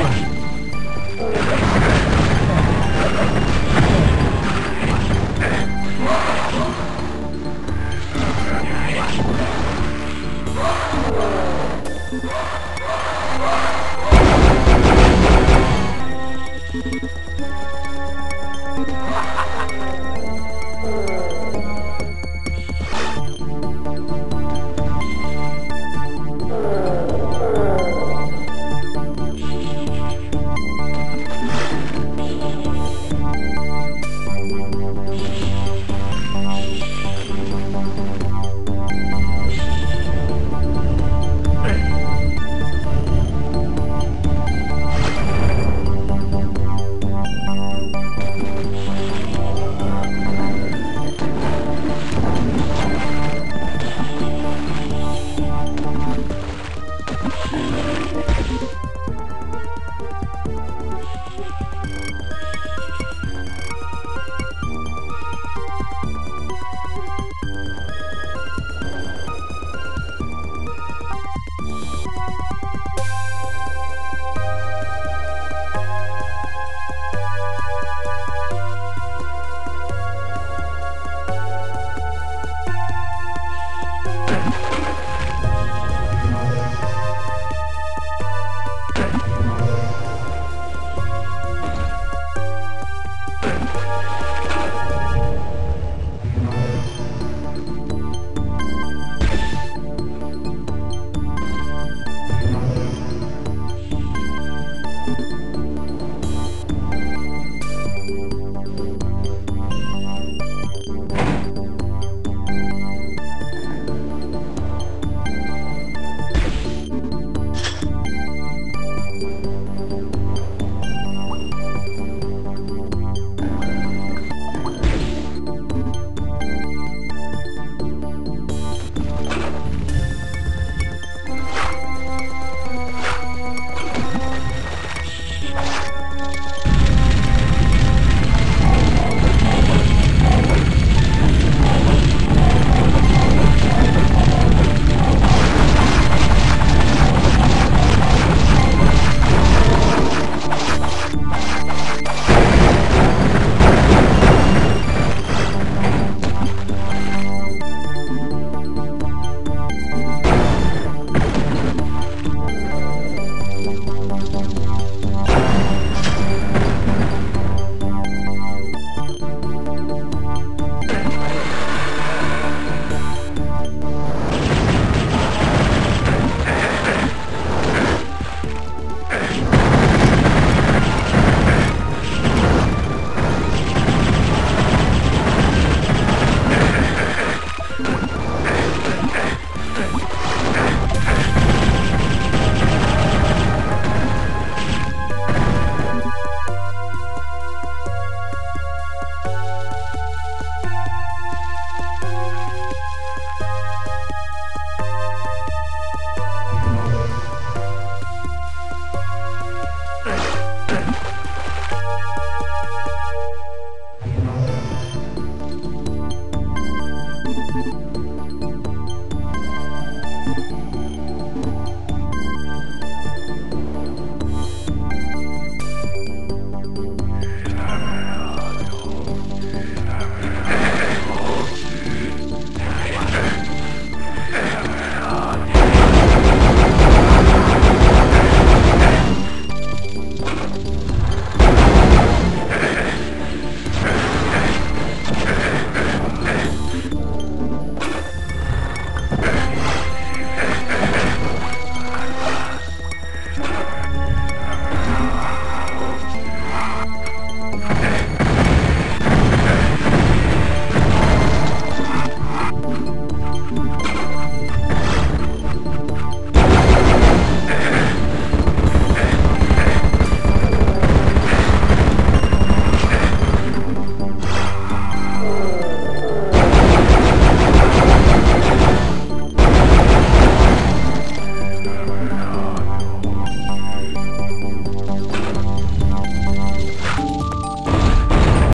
you